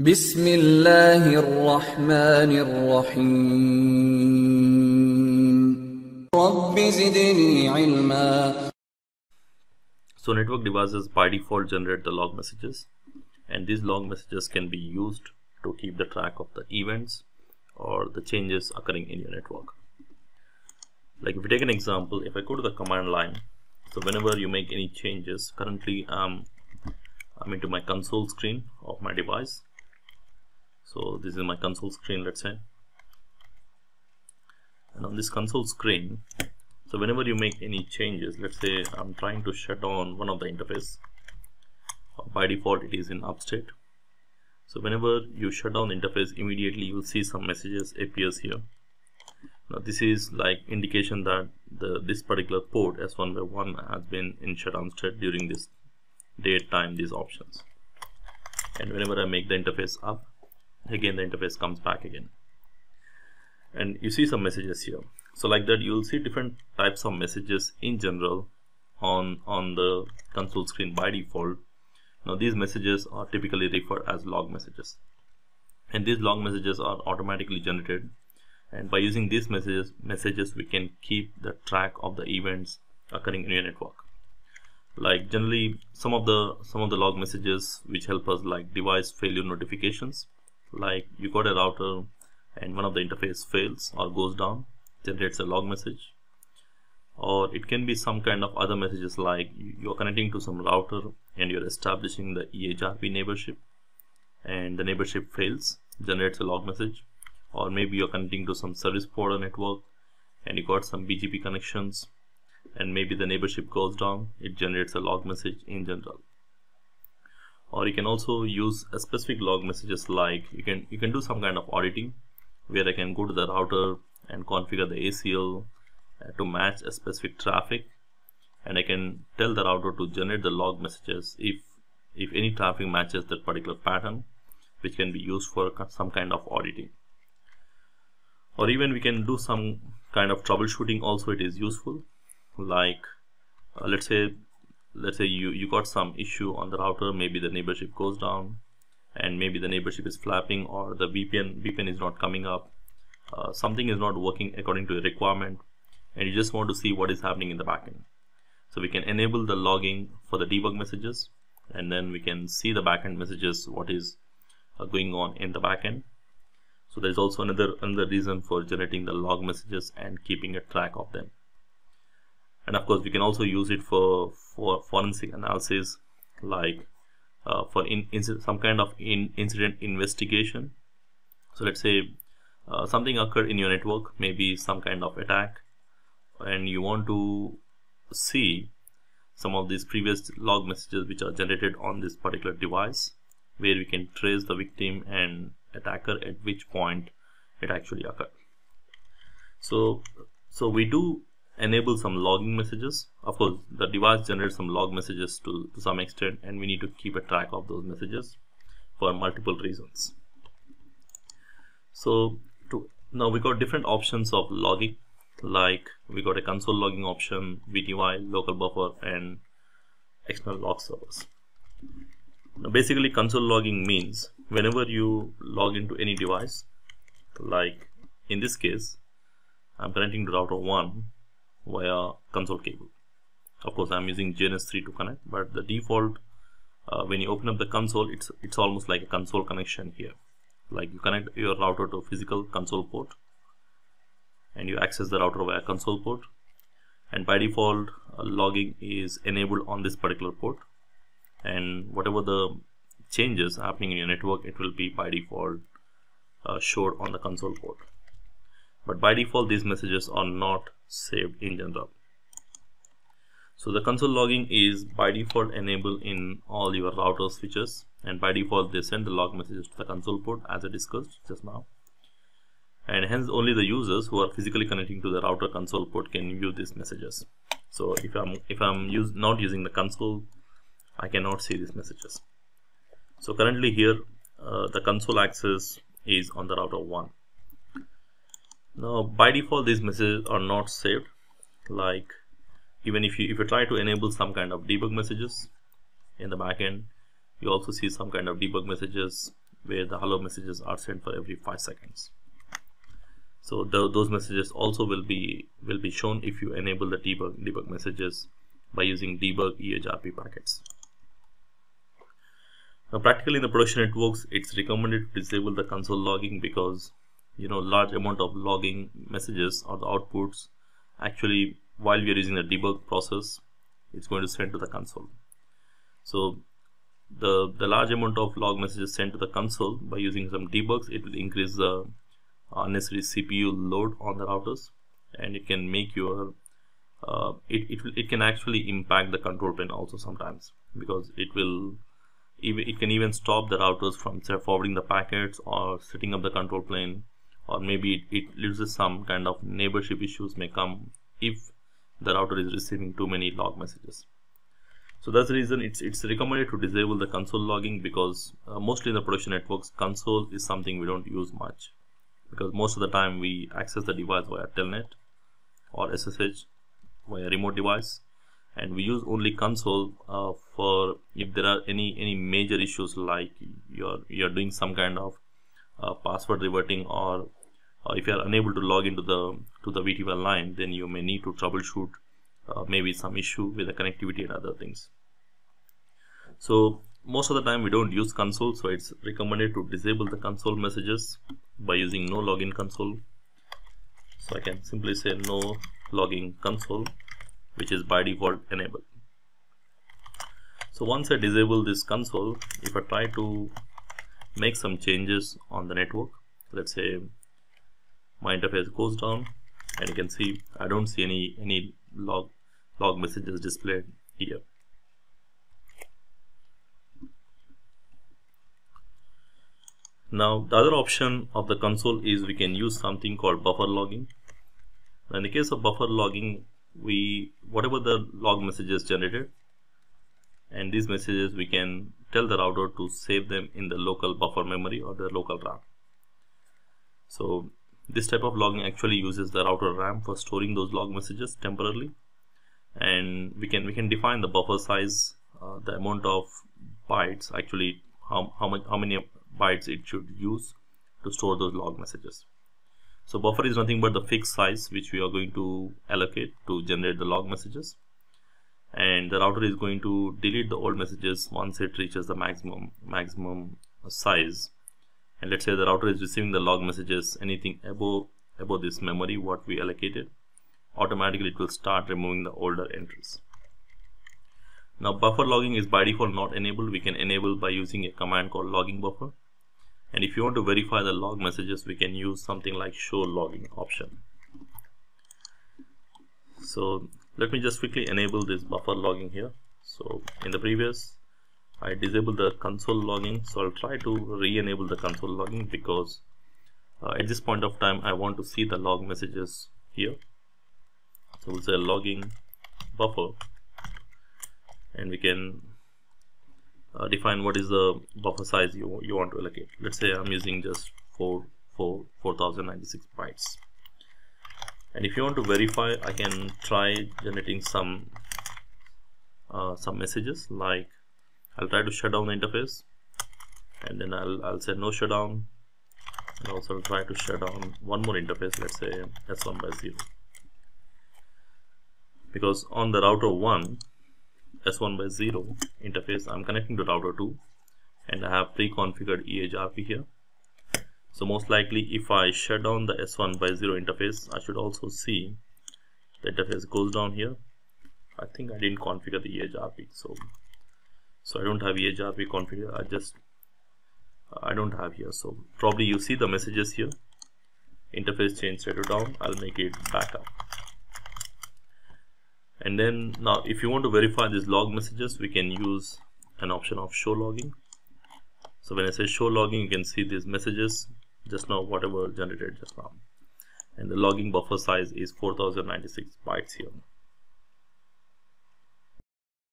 بسم الله الرحمن الرحيم رب زدني علما So network devices by default generate the log messages and these log messages can be used to keep the track of the events or the changes occurring in your network. Like if we take an example, if I go to the command line, so whenever you make any changes, currently um, I'm into my console screen of my device. So this is my console screen, let's say. And on this console screen, so whenever you make any changes let's say I'm trying to shut down one of the interface uh, by default it is in up state so whenever you shut down the interface immediately you will see some messages appears here. Now this is like indication that the this particular port s1 by 1 has been in shutdown state during this date time these options. And whenever I make the interface up again the interface comes back again. And you see some messages here. So like that you'll see different types of messages in general on on the console screen by default. Now these messages are typically referred as log messages. And these log messages are automatically generated. And by using these messages messages we can keep the track of the events occurring in your network. Like generally some of the some of the log messages which help us like device failure notifications like you got a router and one of the interface fails or goes down generates a log message. Or it can be some kind of other messages like you're connecting to some router and you're establishing the EIGRP neighborship and the neighborship fails generates a log message. Or maybe you're connecting to some service provider network and you got some BGP connections and maybe the neighborship goes down it generates a log message in general or you can also use a specific log messages like you can you can do some kind of auditing where I can go to the router and configure the ACL uh, to match a specific traffic. And I can tell the router to generate the log messages if if any traffic matches that particular pattern which can be used for some kind of auditing. Or even we can do some kind of troubleshooting also it is useful. Like uh, let's say let's say you you got some issue on the router maybe the neighborship goes down and maybe the neighborship is flapping or the VPN VPN is not coming up uh, something is not working according to a requirement and you just want to see what is happening in the backend. So we can enable the logging for the debug messages and then we can see the backend messages what is uh, going on in the backend. So there's also another another reason for generating the log messages and keeping a track of them and of course we can also use it for for forensic analysis like uh, for in, in, some kind of in, incident investigation. So let's say uh, something occurred in your network maybe some kind of attack and you want to see some of these previous log messages which are generated on this particular device where we can trace the victim and attacker at which point it actually occurred. So so we do enable some logging messages. Of course the device generates some log messages to, to some extent and we need to keep a track of those messages for multiple reasons. So to now we got different options of logging like we got a console logging option VTY local buffer and external log servers. Now basically console logging means whenever you log into any device like in this case I'm connecting to router 1 via console cable. Of course I'm using GNS3 to connect but the default uh, when you open up the console it's it's almost like a console connection here. Like you connect your router to a physical console port and you access the router via console port. And by default uh, logging is enabled on this particular port. And whatever the changes happening in your network it will be by default uh, showed on the console port. But by default these messages are not saved in general. So the console logging is by default enabled in all your router switches and by default they send the log messages to the console port as I discussed just now. And hence only the users who are physically connecting to the router console port can view these messages. So if I'm if I'm use, not using the console I cannot see these messages. So currently here uh, the console access is on the router 1 now by default these messages are not saved. Like even if you if you try to enable some kind of debug messages in the backend you also see some kind of debug messages where the hello messages are sent for every five seconds. So the, those messages also will be will be shown if you enable the debug debug messages by using debug EIGRP packets now practically in the production networks it's recommended to disable the console logging because you know large amount of logging messages or the outputs. Actually while we are using the debug process it's going to send to the console. So the the large amount of log messages sent to the console by using some debugs it will increase the unnecessary CPU load on the routers and it can make your uh, it, it, will, it can actually impact the control plane also sometimes because it will it can even stop the routers from forwarding the packets or setting up the control plane or maybe it, it loses some kind of neighborship issues may come if the router is receiving too many log messages. So that's the reason it's it's recommended to disable the console logging because uh, mostly in the production networks console is something we don't use much because most of the time we access the device via telnet or SSH via remote device and we use only console uh, for if there are any any major issues like you're you're doing some kind of password reverting or uh, if you are unable to log into the to the VTWL line then you may need to troubleshoot uh, maybe some issue with the connectivity and other things. So most of the time we don't use console so it's recommended to disable the console messages by using no login console. So I can simply say no logging console which is by default enabled. So once I disable this console if I try to make some changes on the network. Let's say my interface goes down and you can see I don't see any any log log messages displayed here. Now the other option of the console is we can use something called buffer logging. In the case of buffer logging we whatever the log messages generated and these messages we can tell the router to save them in the local buffer memory or the local RAM. So this type of logging actually uses the router RAM for storing those log messages temporarily. And we can we can define the buffer size uh, the amount of bytes actually how, how much how many bytes it should use to store those log messages. So buffer is nothing but the fixed size which we are going to allocate to generate the log messages and the router is going to delete the old messages once it reaches the maximum maximum size. And let's say the router is receiving the log messages anything above above this memory what we allocated automatically it will start removing the older entries. Now buffer logging is by default not enabled. We can enable by using a command called logging buffer. And if you want to verify the log messages we can use something like show logging option. So let me just quickly enable this buffer logging here. So in the previous I disabled the console logging so I'll try to re-enable the console logging because uh, at this point of time I want to see the log messages here. So we'll say logging buffer and we can uh, define what is the buffer size you, you want to allocate. Let's say I'm using just 4 4 4096 bytes and if you want to verify I can try generating some uh, some messages like I'll try to shut down the interface and then I'll, I'll say no shutdown and also try to shut down one more interface let's say s1 by 0 because on the router 1 s1 by 0 interface I'm connecting to router 2 and I have pre-configured EIGRP here so most likely if I shut down the s1 by 0 interface I should also see the interface goes down here. I think I didn't configure the EIGRP so so I don't have EIGRP configured. I just I don't have here. So probably you see the messages here. Interface change state to down. I'll make it back up and then now if you want to verify these log messages we can use an option of show logging. So when I say show logging you can see these messages just now whatever generated just now. And the logging buffer size is 4096 bytes here